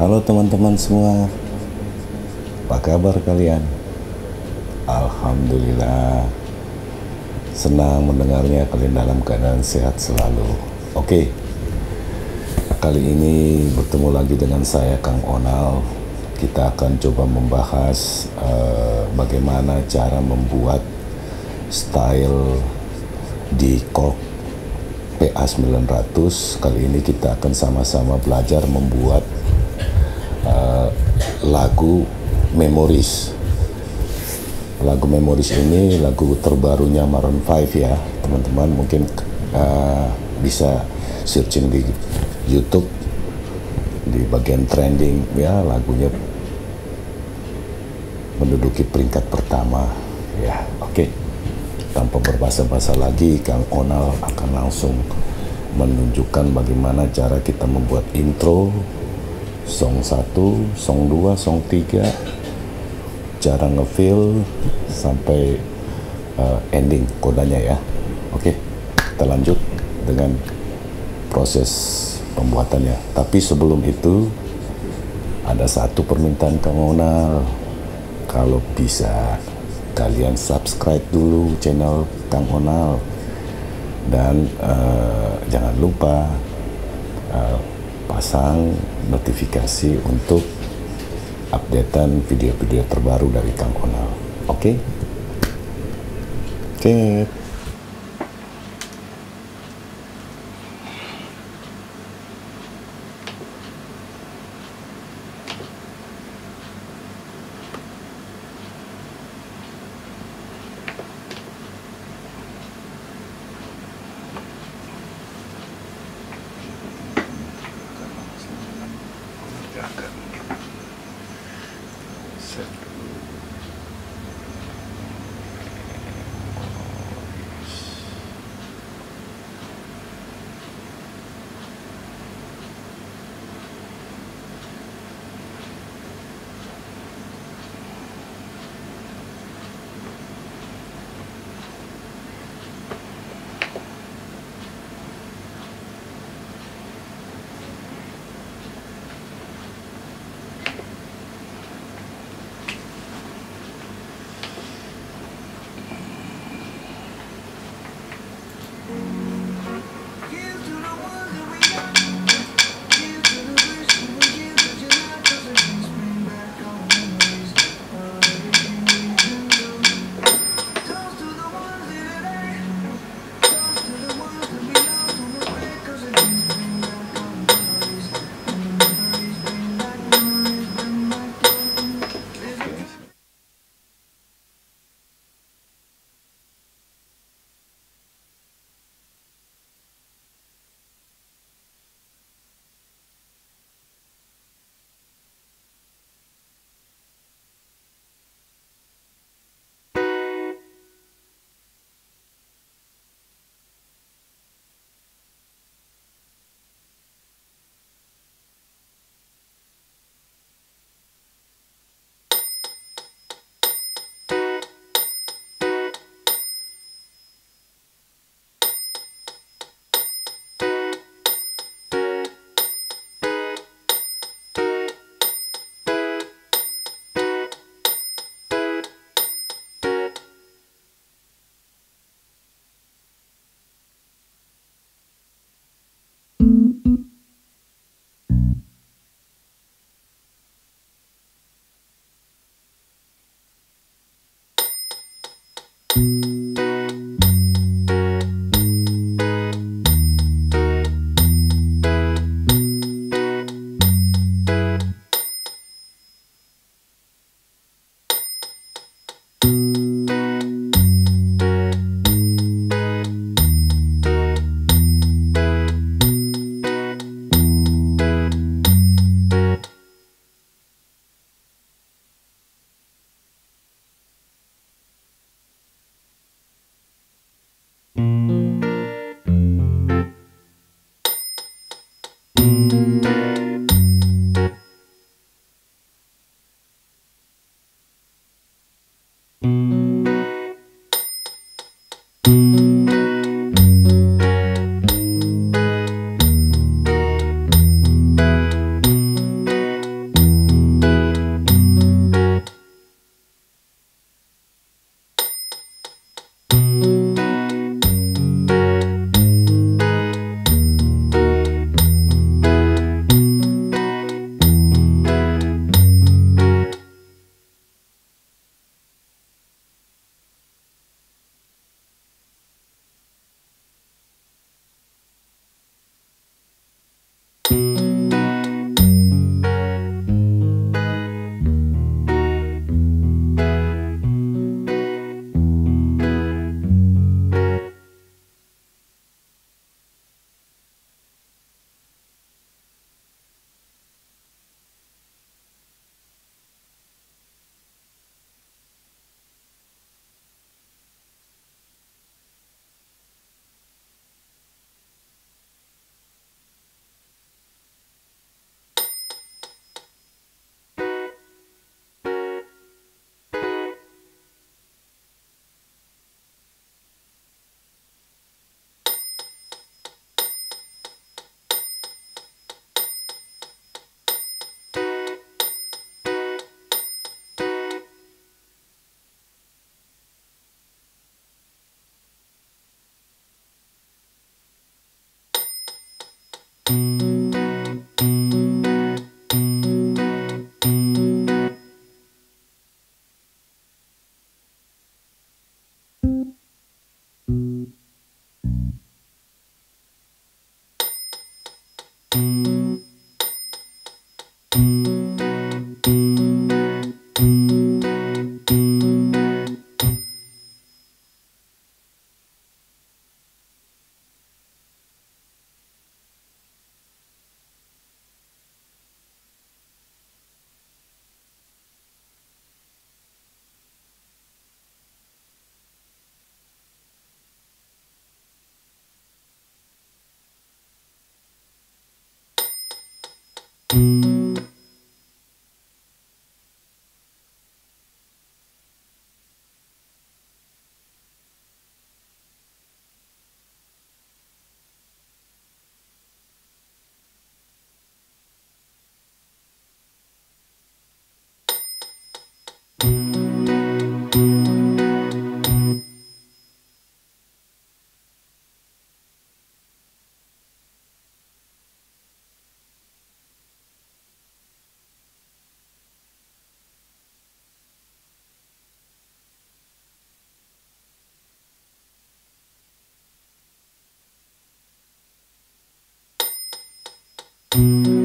Halo teman-teman semua, apa kabar kalian? Alhamdulillah, senang mendengarnya kalian dalam keadaan sehat selalu. Oke, kali ini bertemu lagi dengan saya Kang Onal. Kita akan coba membahas uh, bagaimana cara membuat style di Korg PA 900 kali ini kita akan sama-sama belajar membuat uh, lagu Memories. Lagu Memories ini lagu terbarunya Maroon 5 ya teman-teman. Mungkin uh, bisa searching di YouTube di bagian trending ya lagunya menduduki peringkat pertama ya. Oke okay tanpa berbahasa-basa lagi Kang Onal akan langsung menunjukkan bagaimana cara kita membuat intro song 1, song 2, song 3 cara ngefill sampai uh, ending kodanya ya. Oke kita lanjut dengan proses pembuatannya. Tapi sebelum itu ada satu permintaan Kang Onal. Kalau bisa kalian subscribe dulu channel Kang Onal. Dan uh, jangan lupa uh, pasang notifikasi untuk updatean video-video terbaru dari Kang Onal. Oke? Okay? Oke. Okay. Mm-hmm. Oke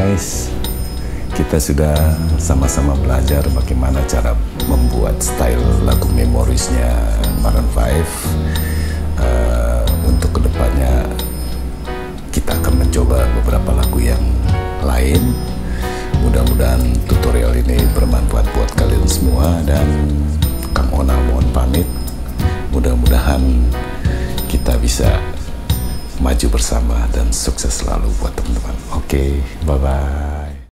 guys, kita sudah sama-sama belajar bagaimana cara membuat style lagu memorisnya Maroon 5. Uh, untuk ke depannya kita akan mencoba beberapa lagu yang lain. Mudah-mudahan tutorial ini bermanfaat buat kalian semua dan Kang Ona mohon pamit. Mudah-mudahan kita bisa maju bersama dan sukses selalu buat teman-teman. Oke, okay, bye-bye.